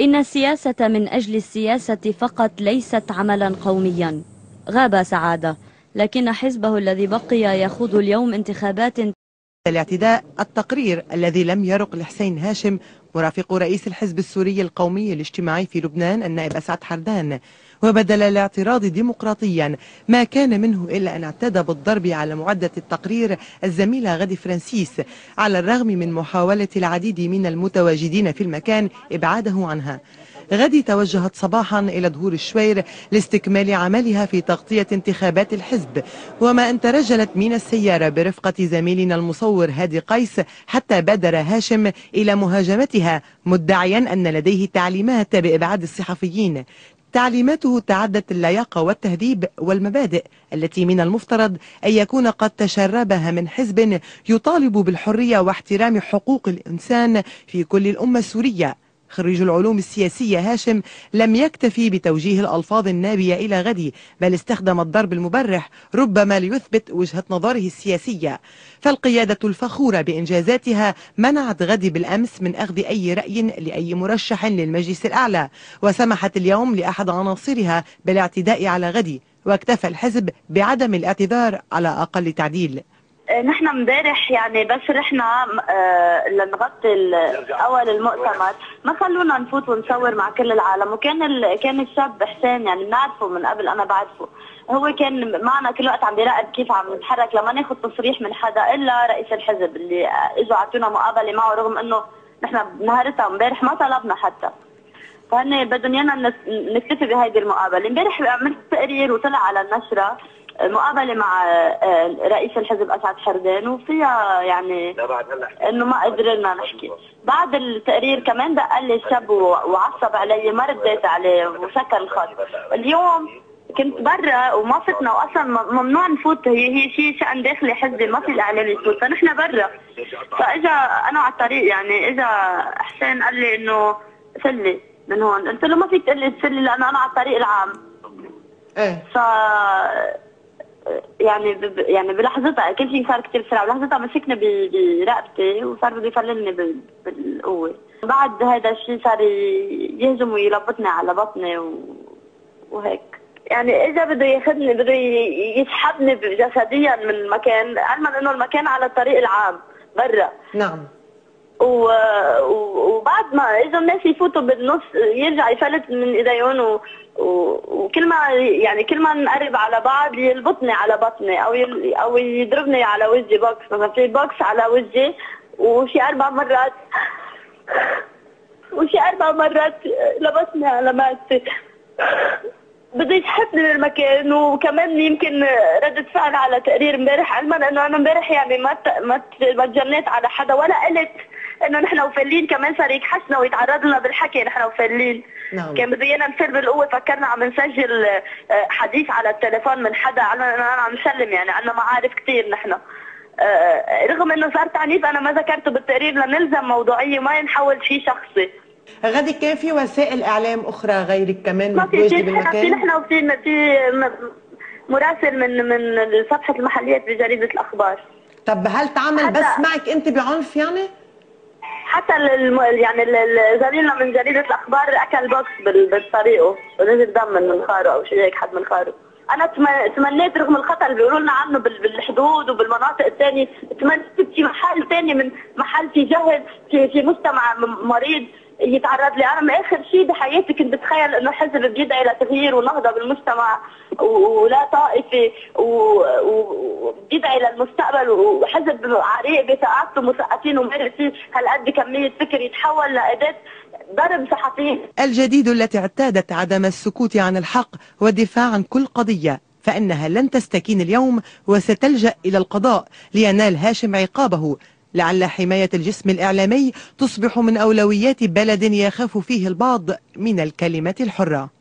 إن السياسة من أجل السياسة فقط ليست عملا قوميا. غاب سعادة. لكن حزبه الذي بقي يخوض اليوم انتخابات الاعتداء التقرير الذي لم يرق لحسين هاشم مرافق رئيس الحزب السوري القومي الاجتماعي في لبنان النائب أسعد حردان. وبدل الاعتراض ديمقراطيا ما كان منه إلا أن اعتدى بالضرب على معدة التقرير الزميلة غدي فرانسيس على الرغم من محاولة العديد من المتواجدين في المكان إبعاده عنها. غدي توجهت صباحا إلى دهور الشوير لاستكمال عملها في تغطية انتخابات الحزب. وما أن ترجلت من السيارة برفقة زميلنا المصور هادي قيس حتى بادر هاشم إلى مهاجمتها مدعيا أن لديه تعليمات بإبعاد الصحفيين. تعليماته تعدت اللياقة والتهذيب والمبادئ التي من المفترض أن يكون قد تشربها من حزب يطالب بالحرية واحترام حقوق الإنسان في كل الأمة السورية. خريج العلوم السياسية هاشم لم يكتفي بتوجيه الألفاظ النابية إلى غدي بل استخدم الضرب المبرح ربما ليثبت وجهة نظره السياسية. فالقيادة الفخورة بإنجازاتها منعت غدي بالأمس من أخذ أي رأي لأي مرشح للمجلس الأعلى وسمحت اليوم لأحد عناصرها بالاعتداء على غدي واكتفى الحزب بعدم الاعتذار على أقل تعديل. نحن امبارح يعني بس رحنا آه لنغطي أول المؤتمر. ما خلونا نفوت ونصور مع كل العالم. وكان ال... كان الشاب حسين يعني بنعرفه من قبل أنا بعرفه. هو كان معنا كل وقت عم بيراقب كيف عم نتحرك لما ناخذ تصريح من حدا إلا رئيس الحزب اللي إجوا أعطونا مقابلة معه رغم إنه نحن بنهارتها امبارح ما طلبنا حتى. فهن بدهم إيانا نكتفي بهيدي المقابلة. امبارح عملت تقرير وطلع على النشرة مقابلة مع آه، رئيس الحزب أسعد حردان وفيها يعني إنه ما قدرنا نحكي. بعد التقرير كمان دق لي الشاب وعصب علي ما رديت عليه وسكر الخط اليوم كنت برا وما فتنا واصلا ممنوع نفوت. هي هي شيء شأن داخلي حزبي ما في الإعلام يفوت. فنحن برا. فإجا أنا على الطريق يعني إجا حسين قال لي إنه فلي من هون. قلت له ما فيك تقول لي تفلي لأنه أنا على الطريق العام. إيه. ف يعني ب... يعني بلحظتها كل شيء صار كثير بسرعة بلحظتها مسكني برقبتي وصار بده يفللني بالقوة. بعد هذا الشيء صار يهجم ويلبطني على بطني و... وهيك. يعني إذا بده ياخذني بده يسحبني جسديا من المكان علما إنه المكان على الطريق العام برا. نعم. وبعد ما إذا الناس يفوتوا بالنص يرجع يفلت من إيديهم. وكل ما يعني كل ما نقرب على بعض يلبطني على بطني أو. أو يضربني على وجهي بوكس مثلا في بوكس على وجهي وشي أربع مرات وشي أربع مرات لبطني على معدتي بده يسحبني من المكان وكمان يمكن ردة فعل على تقرير امبارح علما إنه أنا امبارح يعني ما ما تجنيت على حدا ولا قلت إنه نحن وفلين كمان صار يكحسنا ويتعرض لنا بالحكي نحن وفلين نعم. كان بده إيانا نصير بالقوة فكرنا عم نسجل آه، حديث على التليفون من حدا أنا أنا عم نسلم يعني عندنا معارف كثير نحن آه، رغم إنه صار تعنيف أنا ما ذكرته بالتقرير لنلزم موضوعية وما ينحول شيء شخصي غادي كان في وسائل إعلام أخرى غيرك كمان متواجده بالمكان؟ في نحن وفي في مراسل من من صفحه المحليات بجريدة الأخبار طب هل تعامل بس معك أنت بعنف يعني؟ حتى يعني زميلنا من جريده الأخبار أكل بوكس بطريقه ونزل دم من منخاره أو شيء هيك حد منخاره أنا تمنيت رغم الخطر اللي بيقولوا لنا عنه بالحدود وبالمناطق الثانية تمنيت في محل ثاني من محل في جهل في في مجتمع مريض يتعرض لي. أنا آخر شيء بحياتي كنت بتخيل إنه حزب بيدعي لتغيير ونهضة بالمجتمع ولا طائفي وبيدعي للمستقبل وحزب عريق بثقافته مثقفين ومارسين هالقد كمية فكر يتحول لاداه ضرب صحفيين؟ الجديد التي اعتادت عدم السكوت عن الحق والدفاع عن كل قضية فإنها لن تستكين اليوم وستلجأ إلى القضاء لينال هاشم عقابه. لعل حماية الجسم الإعلامي تصبح من أولويات بلد يخاف فيه البعض من الكلمة الحرة.